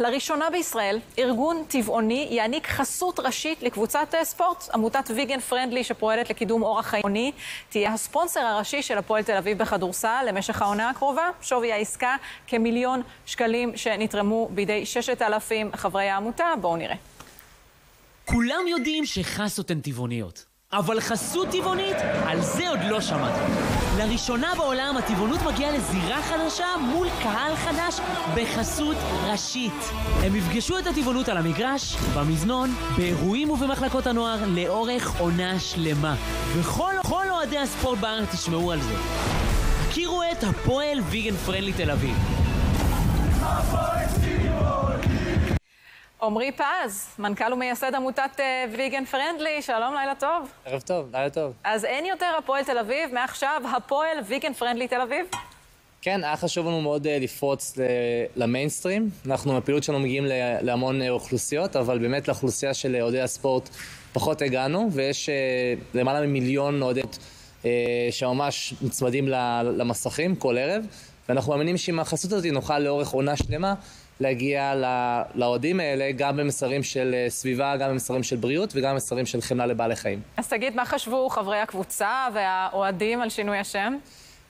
לראשונה בישראל, ארגון טבעוני יעניק חסות ראשית לקבוצת ספורט. עמותת ויגן פרנדלי שפועלת לקידום אורח חייוני תהיה הספונסר הראשי של הפועל תל אביב בכדורסל למשך העונה הקרובה. שווי העסקה כמיליון שקלים שנתרמו בידי ששת אלפים חברי העמותה. בואו נראה. כולם יודעים שחסות הן טבעוניות. אבל חסות טבעונית? על זה עוד לא שמעתי. לראשונה בעולם הטבעונות מגיעה לזירה חדשה מול קהל חדש בחסות ראשית. הם יפגשו את הטבעונות על המגרש, במזנון, באירועים ובמחלקות הנוער לאורך עונה שלמה. וכל אוהדי הספורט בארץ תשמעו על זה. הכירו את הפועל ויגן פרנדלי תל אביב. עמרי פז, מנכ"ל ומייסד עמותת ויגן פרנדלי, שלום, לילה טוב. ערב טוב, לילה טוב. אז אין יותר הפועל תל אביב, מעכשיו הפועל ויגן פרנדלי תל אביב? כן, היה חשוב לנו מאוד לפרוץ למיינסטרים. אנחנו, הפעילות שלנו מגיעים להמון אוכלוסיות, אבל באמת לאוכלוסייה של אוהדי הספורט פחות הגענו, ויש למעלה ממיליון אוהדות שממש נצמדים למסכים כל ערב, ואנחנו מאמינים שעם החסות הזאת נוכל לאורך עונה שלמה להגיע לאוהדים האלה גם במסרים של סביבה, גם במסרים של בריאות וגם במסרים של חמלה לבעלי חיים. אז תגיד, מה חשבו חברי הקבוצה והאוהדים על שינוי השם?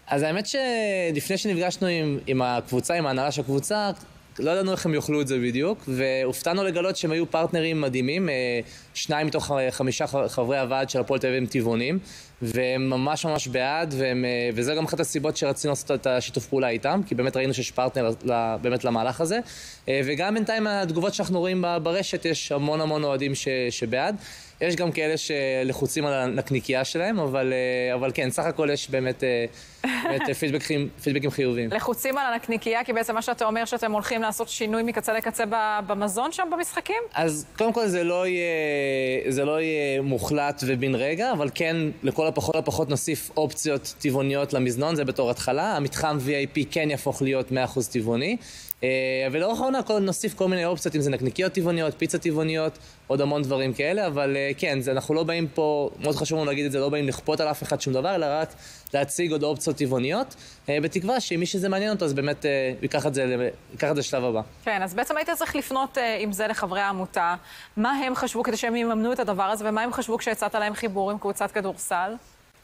אז האמת שלפני שנפגשנו עם, עם הקבוצה, עם ההנהלה של הקבוצה, לא ידענו איך הם יאכלו את זה בדיוק, והופתענו לגלות שהם היו פרטנרים מדהימים, שניים מתוך חמישה חברי הוועד של הפועל תל אביב הם טבעונים, והם ממש ממש בעד, והם, וזה גם אחת הסיבות שרצינו לעשות את השיתוף פעולה איתם, כי באמת ראינו שיש פרטנר באמת למהלך הזה, וגם בינתיים התגובות שאנחנו רואים ברשת, יש המון המון אוהדים ש, שבעד. יש גם כאלה שלחוצים על הנקניקייה שלהם, אבל, אבל כן, סך הכל יש באמת, באמת פידבקים, פידבקים חיוביים. לחוצים על הנקניקייה, כי בעצם מה שאתה אומר שאתם הולכים לעשות שינוי מקצה לקצה במזון שם במשחקים? אז קודם כל זה לא יהיה, זה לא יהיה מוחלט ובן רגע, אבל כן, לכל הפחות הפחות נוסיף אופציות טבעוניות למזנון, זה בתור התחלה. המתחם VIP כן יהפוך להיות 100% טבעוני. ולאורך העונה נוסיף כל מיני אופציות, אם זה נקניקיות טבעוניות, פיצה טבעוניות, עוד המון דברים כאלה, אבל כן, זה, אנחנו לא באים פה, מאוד חשוב לנו להגיד את זה, לא באים לכפות על אף אחד שום דבר, אלא רק להציג עוד אופציות טבעוניות, בתקווה שמי שזה מעניין אותו, אז באמת ייקח את זה, ייקח את זה לשלב הבא. כן, אז בעצם היית צריך לפנות עם זה לחברי העמותה, מה הם חשבו כדי שהם יממנו את הדבר הזה, ומה הם חשבו כשהצעת להם חיבור עם קבוצת כדורסל?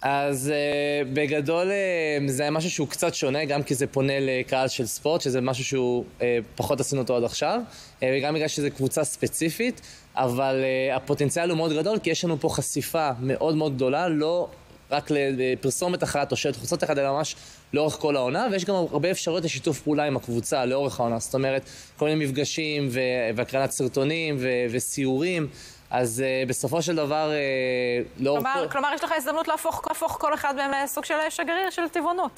אז uh, בגדול uh, זה משהו שהוא קצת שונה, גם כי זה פונה לקהל של ספורט, שזה משהו שהוא uh, פחות עשינו אותו עד עכשיו, uh, וגם בגלל שזו קבוצה ספציפית, אבל uh, הפוטנציאל הוא מאוד גדול, כי יש לנו פה חשיפה מאוד מאוד גדולה, לא רק לפרסומת אחת או שתי חוצות אחת, אלא ממש לאורך כל העונה, ויש גם הרבה אפשרויות לשיתוף פעולה עם הקבוצה לאורך העונה, זאת אומרת, כל מיני מפגשים והקרנת סרטונים וסיורים. אז uh, בסופו של דבר, uh, לאור... כלומר, כל... כלומר, יש לך הזדמנות להפוך, להפוך כל אחד מהם לסוג של שגריר של טבעונות.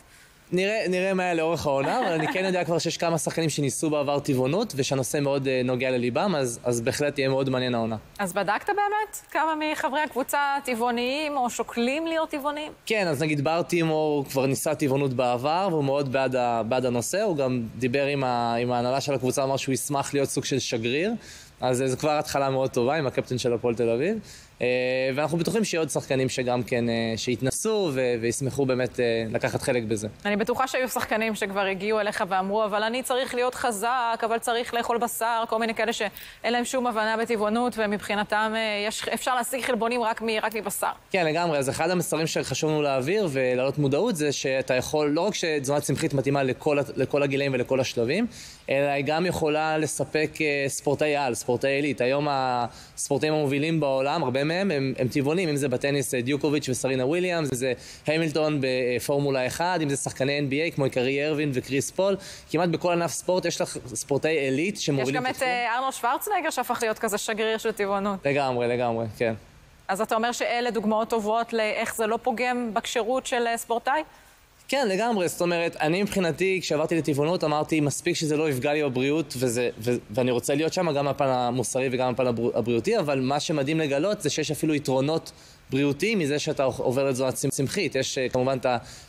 נראה, נראה מה היה לאורך העונה, אבל אני כן יודע כבר שיש כמה שחקנים שניסו בעבר טבעונות, ושהנושא מאוד uh, נוגע לליבם, אז, אז בהחלט יהיה מאוד מעניין העונה. אז בדקת באמת כמה מחברי הקבוצה טבעוניים, או שוקלים להיות טבעוניים? כן, אז נגיד בר טימור כבר ניסה טבעונות בעבר, והוא מאוד בעד, בעד הנושא, הוא גם דיבר עם, ה, עם ההנהלה של הקבוצה, אמר שהוא ישמח להיות סוג של שגריר. אז זו כבר התחלה מאוד טובה עם הקפטן של הפועל תל אביב. ואנחנו בטוחים שיהיו עוד שחקנים שגם כן, שיתנסו וישמחו באמת לקחת חלק בזה. אני בטוחה שהיו שחקנים שכבר הגיעו אליך ואמרו, אבל אני צריך להיות חזק, אבל צריך לאכול בשר, כל מיני כאלה שאין להם שום הבנה בטבעונות, ומבחינתם יש, אפשר להשיג חלבונים רק, מ, רק מבשר. כן, לגמרי. אז אחד המסרים שחשוב לנו להעביר ולהעלות מודעות זה שאתה יכול, לא רק שתזונה צמחית מתאימה לכל, לכל הגילאים ולכל השלבים, אלא היא גם יכולה לספק ספורטאי על, ספורטאי עילית. היום הספורטאים המובילים בעולם, הרבה מהם הם, הם טבעונים, אם זה בטניס דיוקוביץ' וסרינה וויליאמס, אם זה המילטון בפורמולה 1, אם זה שחקני NBA כמו קרי ארווין וקריס פול, כמעט בכל ענף ספורט יש לך ספורטאי עילית שמובילים את התחום. יש גם את ארנולד שוורצנגר שהפך להיות כזה שגריר של טבעונות. לגמרי, לגמרי, כן. אז אתה אומר שאלה דוגמאות טובות לאיך זה לא פוגם בכשירות של ספורטאי? כן, לגמרי. זאת אומרת, אני מבחינתי, כשעברתי לטבעונות, אמרתי, מספיק שזה לא יפגע לי בבריאות, וזה, ו, ואני רוצה להיות שם גם מהפן המוסרי וגם מהפן הבריאותי, אבל מה שמדהים לגלות זה שיש אפילו יתרונות בריאותיים מזה שאתה עובר לתזונה צמחית. יש כמובן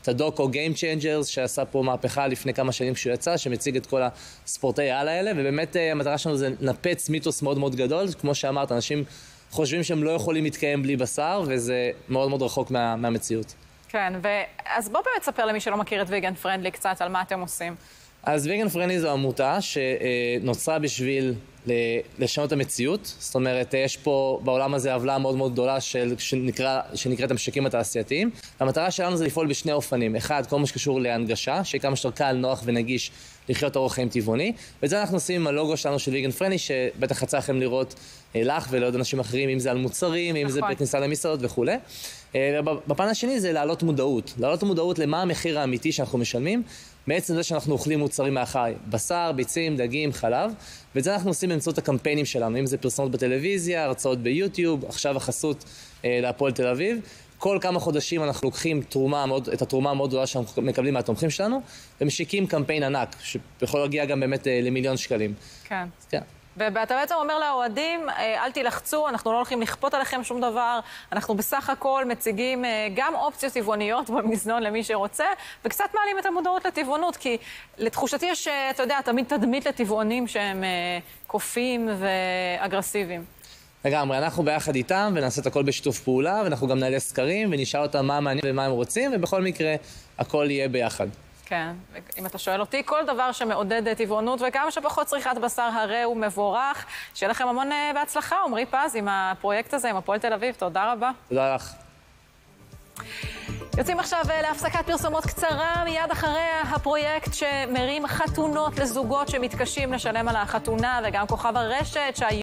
את הדוקו Game Changers, שעשה פה מהפכה לפני כמה שנים כשהוא יצא, שמציג את כל הספורטאי העל האלה, ובאמת המטרה שלנו זה לנפץ מיתוס מאוד מאוד גדול. כמו שאמרת, אנשים חושבים שהם לא יכולים להתקיים בלי בשר, וזה מאוד מאוד רחוק מה, מהמציאות. כן. אז בוא באמת ספר למי שלא מכיר את ויגן פרנדלי קצת על מה אתם עושים. אז ויגן פרנלי זו עמותה שנוצרה בשביל לשנות את המציאות. זאת אומרת, יש פה בעולם הזה עוולה מאוד מאוד גדולה של, שנקרא, שנקראת המשקים התעשייתיים. המטרה שלנו זה לפעול בשני אופנים. אחד, כל מה שקשור להנגשה, שיהיה כמה שיותר קל, נוח ונגיש לחיות אורח חיים טבעוני. ואת זה אנחנו עושים עם הלוגו שלנו של ויגן פרנלי, שבטח יצא לכם לראות אה, לך ולעוד אנשים אחרים, אם זה על מוצרים, אם נכון. זה בכניסה למסעדות וכולי. אה, בפן השני זה להעלות מודעות. להעלות מודעות למה המחיר האמיתי שאנחנו משלמים, מעצם זה שאנחנו אוכלים מוצרים מהחי. בשר, ביצים, דגים, חלב. ואת זה אנחנו עושים באמצעות הקמפיינים שלנו, אם זה פרסומות בטלוויזיה, הרצאות ביוטיוב, עכשיו החסות אה, להפועל תל אביב. כל כמה חודשים אנחנו לוקחים תרומה מאוד, את התרומה המאוד גדולה שאנחנו מקבלים מהתומכים שלנו, ומשיקים קמפיין ענק, שיכול להגיע גם באמת אה, למיליון שקלים. כן. כן. ואתה בעצם אומר לאוהדים, אה, אל תילחצו, אנחנו לא הולכים לכפות עליכם שום דבר, אנחנו בסך הכל מציגים אה, גם אופציות טבעוניות במזנון למי שרוצה, וקצת מעלים את המודעות לטבעונות, כי לתחושתי יש, אה, אתה יודע, תמיד תדמית לטבעונים שהם קופים ואגרסיביים. לגמרי, אנחנו ביחד איתם ונעשה את הכל בשיתוף פעולה, ואנחנו גם נעלה סקרים ונשאל אותם מה מעניין ומה הם רוצים, ובכל מקרה, הכל יהיה ביחד. כן, אם אתה שואל אותי, כל דבר שמעודד טבעונות וכמה שפחות צריכת בשר, הרי הוא מבורך. שיהיה לכם המון אה, בהצלחה, עמרי פז, עם הפרויקט הזה, עם הפועל תל אביב. תודה רבה. תודה לך. יוצאים עכשיו אה, להפסקת פרסומות קצרה, מיד אחריה הפרויקט שמרים חתונות לזוגות שמתקשים לשלם על החתונה, וגם כוכב הרשת שהיום...